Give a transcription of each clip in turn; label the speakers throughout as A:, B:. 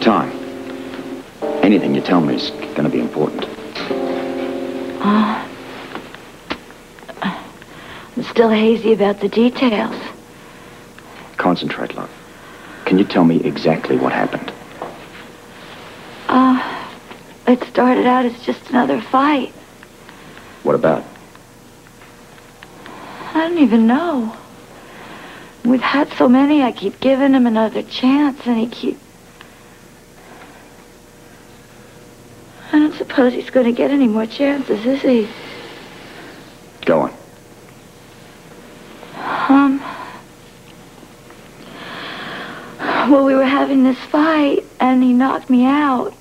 A: your time. Anything you tell me is going to be important.
B: Uh, I'm still hazy about the details.
A: Concentrate, love. Can you tell me exactly what happened?
B: Uh, it started out as just another fight.
A: What about?
B: I don't even know. We've had so many, I keep giving him another chance, and he keep. I don't suppose he's going to get any more chances, is he?
A: Go on.
B: Um. Well, we were having this fight, and he knocked me out.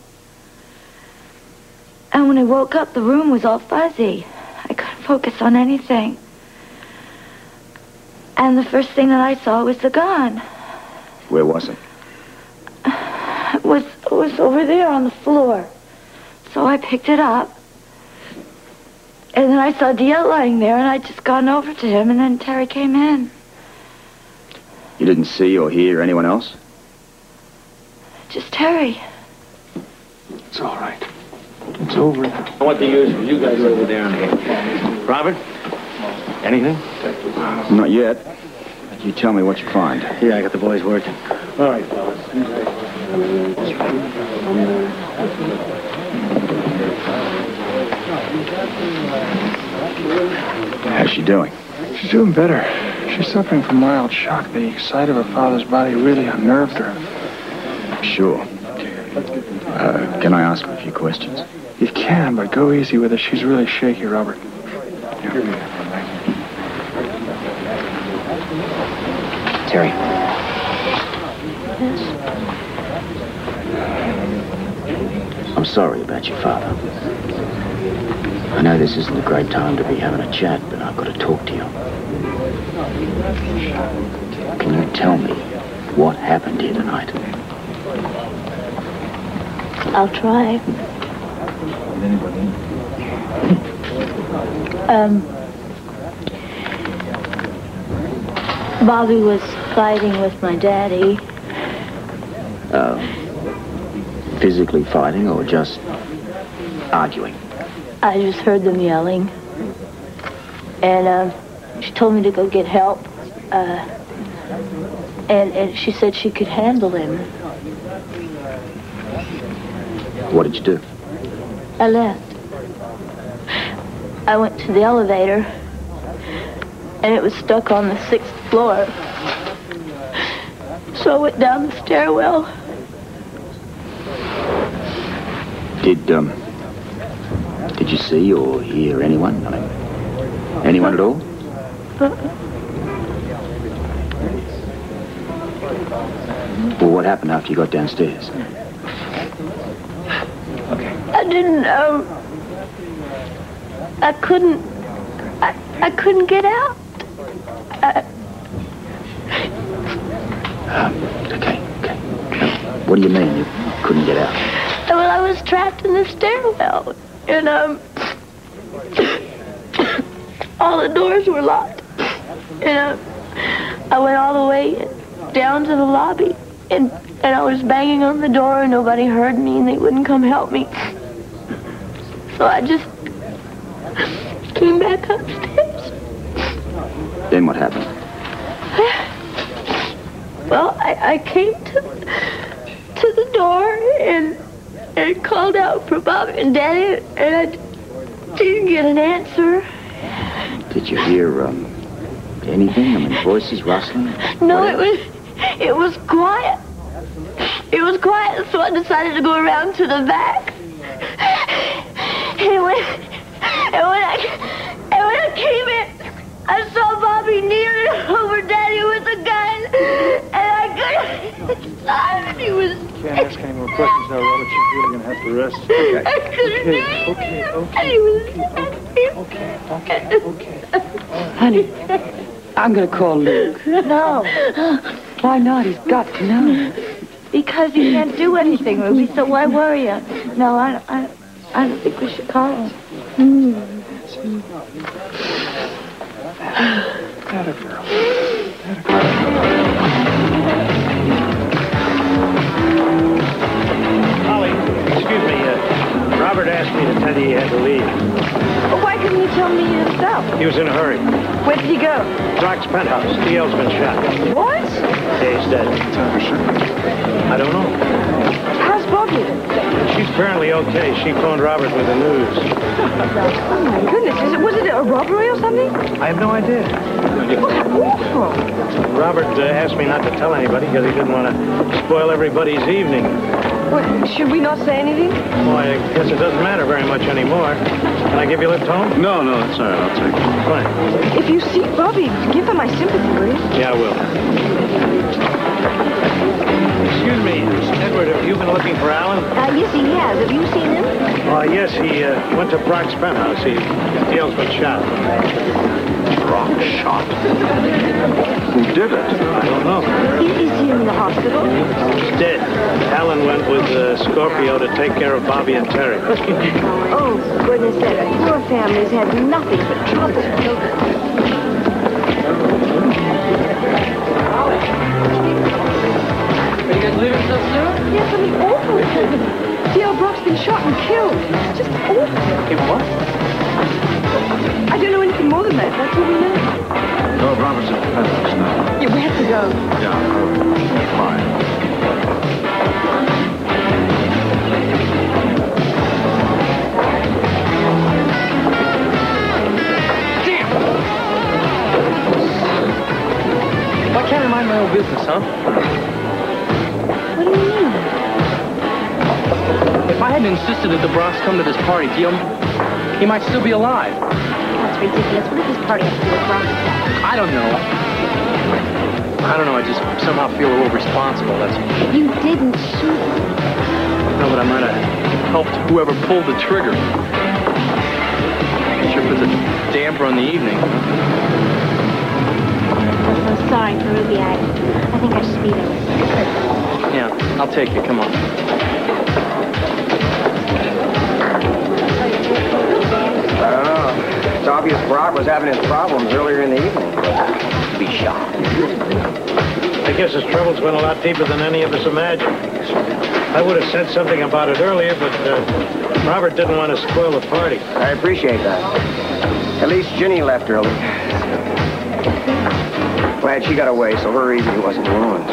B: And when I woke up, the room was all fuzzy. I couldn't focus on anything. And the first thing that I saw was the gun.
A: Where was it?
B: It was, it was over there on the floor. So I picked it up. And then I saw D.L. lying there, and I'd just gone over to him, and then Terry came in.
A: You didn't see or hear anyone else?
B: Just Terry.
C: It's all right. It's over now.
D: I want the usual. You guys over there. Robert? Anything?
A: Not yet. You tell me what you find.
D: Yeah, I got the boys working.
C: All right, fellas.
A: How's she doing?
C: She's doing better. She's suffering from mild shock. The sight of her father's body really unnerved her.
A: Sure. Uh, can I ask her a few questions?
C: You can, but go easy with her. She's really shaky, Robert.
A: Terry. Yes?
E: I'm sorry about your father. I know this isn't a great time to be having a chat, but I've got to talk to you. Can you tell me what happened here tonight?
B: I'll try. Um, Bobbie was fighting with my daddy.
E: Uh, physically fighting or just arguing?
B: I just heard them yelling. And um, she told me to go get help. Uh, and, and she said she could handle him.
E: What did you do?
B: I left. I went to the elevator, and it was stuck on the sixth floor. So I went down the stairwell.
E: Did, um, did you see or hear anyone? I mean, anyone at all? Well, what happened after you got downstairs? Okay.
B: I didn't know. I couldn't. I, I couldn't get out. I,
E: Um, okay, okay. What do you mean you couldn't get out?
B: well, I was trapped in the stairwell, and um, all the doors were locked. And uh, I went all the way down to the lobby, and and I was banging on the door, and nobody heard me, and they wouldn't come help me. So I just came back upstairs.
E: Then what happened?
B: Well, I, I came to to the door and and called out for Bob and Daddy, and I didn't get an answer.
E: Did you hear, um, anything? I mean, voices rustling?
B: No, it was it was quiet. It was quiet, so I decided to go around to the back. And when and when I and when I came in, I saw Bobbie kneeling over Daddy with a gun, and I couldn't stop. And he was
C: Can't ask any more questions now, Robert. She's really going to have to rest. Okay.
B: I couldn't do
C: Okay,
B: it.
C: okay, okay.
B: And
C: Okay, okay, okay.
F: Honey, I'm gonna call Luke.
B: No,
F: Why not? He's got to know.
B: because he can't do anything, Ruby. So why worry you? No, I, I, I don't think we should call him.
C: Hmm. That girl.
G: Holly, excuse me. Uh, Robert asked me to tell you he had to leave. Well,
H: why couldn't he tell me himself?
G: He was in a hurry.
H: Where did he go?
G: Doc's penthouse. D.L.'s been shot.
H: What?
G: Yeah, he's dead. I don't know.
H: How's Bobbie?
G: She's apparently okay. She phoned Robert with the news.
H: Oh, my goodness. Is it, was it a robbery or something?
G: I have no idea.
H: Awful.
G: Robert uh, asked me not to tell anybody because he didn't want to spoil everybody's evening.
H: What, should we not say anything?
G: Well, I guess it doesn't matter very much anymore. Can I give you a lift home?
I: No, no, that's all right. I'll take it.
G: Fine.
H: If you see Bobbie, give him my sympathy, will you?
G: Yeah, I will. Excuse me, Edward, have you been looking for Alan?
J: Uh, yes, he has. Have you seen him?
G: Uh, yes, he uh, went to Brock's penthouse. He, Gail's been shot.
I: Brock shot. Who did it?
G: I don't know.
J: Is, is he in the hospital?
G: He's dead. Alan went with uh, Scorpio to take care of Bobbie and Terry.
J: Oh, goodness, that poor family's had nothing but trouble.
H: Yes, something awful happened. D.L. Brock's been shot and killed. It's just awful.
K: Hey, what?
H: I don't know anything more than that. That's all we know.
I: No, Robert's at now.
H: Yeah, we have to go.
I: Yeah, fine.
K: Why can't I mind my own business, huh? I hadn't insisted that the Brocks come to this party, Gil, he might still be alive.
J: That's ridiculous. What does this party have to do with Brocks?
K: I don't know. I don't know. I just somehow feel a little responsible. That's
J: You didn't shoot
K: no, but I might have helped whoever pulled the trigger. Sure puts a damper on the evening.
J: I'm so sorry for Ruby. I, I think I should be there.
K: Yeah, I'll take you. Come on.
L: Obvious Brock was having his problems earlier in the evening. To be shot.
G: I guess his troubles went a lot deeper than any of us imagined. I would have said something about it earlier, but uh, Robert didn't want to spoil the party.
L: I appreciate that. At least Ginny left early. Glad she got away so her evening wasn't ruined.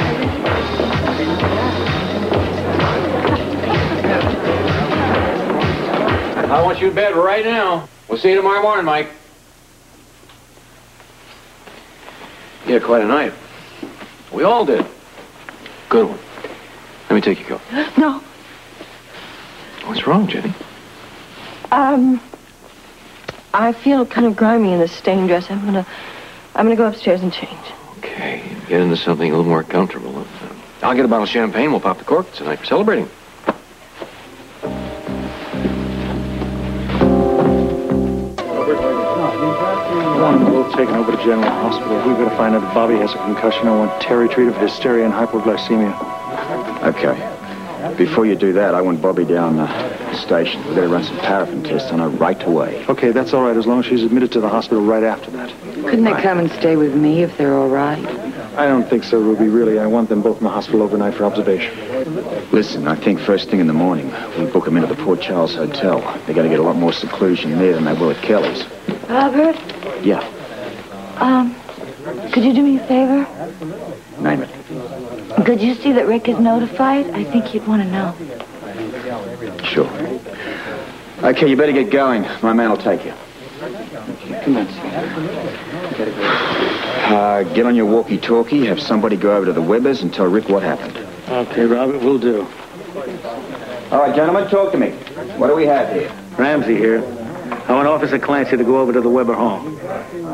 M: I want you in bed right now. We'll see you tomorrow morning, Mike.
I: You had quite a night. We all did. Good one. Let me take your coat.
H: No.
I: What's wrong, Ginny?
H: Um, I feel kind of grimy in this stained dress. I'm gonna, I'm gonna go upstairs and change.
I: Okay, get into something a little more comfortable. I'll get a bottle of champagne. We'll pop the cork tonight for celebrating.
K: General Hospital. We've got to find out if Bobbie has a concussion. I want Terry treated for hysteria and hypoglycemia.
E: Okay. Before you do that, I want Bobbie down the station. We've got to run some paraffin tests on her right away.
K: Okay, that's all right, as long as she's admitted to the hospital right after that.
H: Couldn't they come and stay with me if they're all right?
K: I don't think so, Ruby. Really, I want them both in the hospital overnight for observation.
E: Listen, I think first thing in the morning, we book them into the Port Charles Hotel. They're going to get a lot more seclusion there than they will at Kelly's.
J: Robert,
E: Yeah,
J: um, could you do me a favor?
E: name it.
J: Could you see that Rick is notified? I think he'd want to know.
E: Sure. Okay, you better get going. My man will take you. Come on. Uh, get on your walkie-talkie, have somebody go over to the Webbers and tell Rick what happened.
G: Okay, Robert, we'll do.
E: All right, gentlemen, talk to me. What do we have here?
G: Ramsey here. I want Officer Clancy to go over to the Webber home.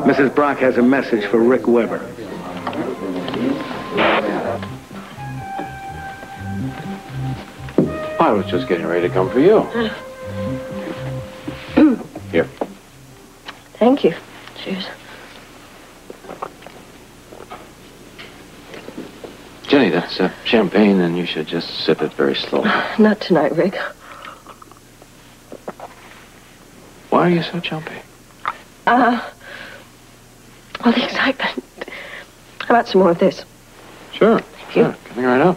G: Mrs. Brock has a message for Rick Webber.
I: I was just getting ready to come for you. Here.
J: Thank you. Cheers.
I: Ginny, that's uh, champagne, and you should just sip it very slowly.
H: Not tonight, Rick.
I: Why are you so jumpy?
H: Uh, well, the excitement. How about some more of this?
I: Sure, sure. Coming right up.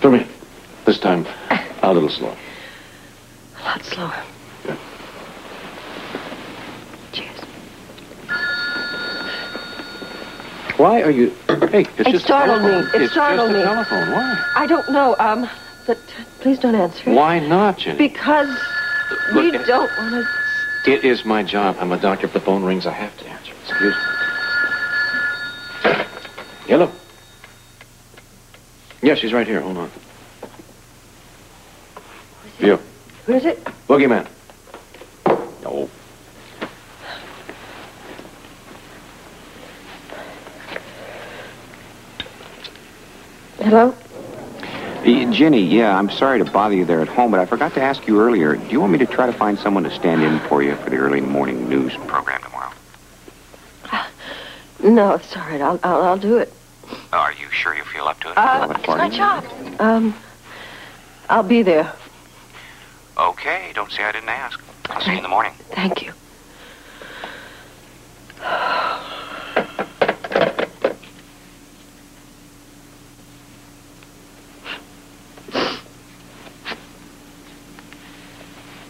I: Tommy, this time a little slower.
H: A lot slower.
I: Why are you... Hey, it's
H: It
I: just
H: startled me. It
I: it's
H: startled
I: just
H: me.
I: a telephone. Why?
H: I don't know, um, but please don't answer it.
I: Why not, Ginny?
H: Because
I: Look,
H: we
I: it-
H: don't want to...
I: It is my job. I'm a doctor. If the phone rings, I have to answer. Excuse me. Hello? Yeah, she's right here. Hold on. You.
H: Who is it?
I: Boogeyman. No.
H: Hello?
L: Ginny, yeah, I'm sorry to bother you there at home, but I forgot to ask you earlier. Do you want me to try to find someone to stand in for you for the early morning news program tomorrow?
H: No, it's all right. I'll, I'll, I'll do it.
L: Are you sure you feel up to it?
H: Uh, it's my job. Um, I'll be there.
L: Okay, don't say I didn't ask. I'll see you in the morning.
H: Thank you.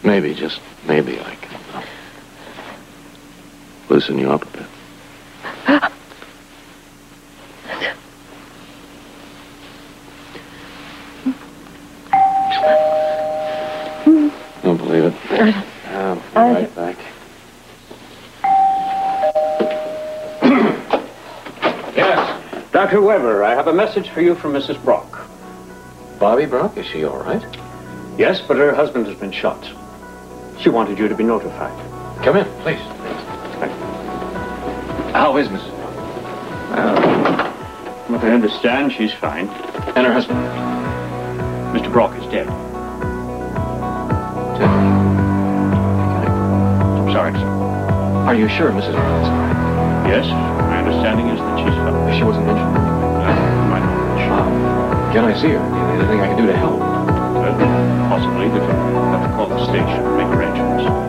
I: Maybe, just maybe I can uh, loosen you up a bit. Don't believe it. I'll be right back.
N: Yes. Dr. Webber, I have a message for you from Mrs. Brock.
I: Bobbie Brock, is she all right?
N: Yes, but her husband has been shot. She wanted you to be notified.
I: Come in, please. How is Mrs.
N: Uh, what I understand, she's fine.
I: And her husband?
N: Mr. Brock is dead. I'm sorry, sir.
I: Are you sure Mrs. Brock is all right?
N: Yes, my understanding is that she's fine.
I: She wasn't injured?
N: Not my knowledge.
I: Can I see her? Anything I can do to help?
N: Possibly, but you'll have to call the station make arrangements.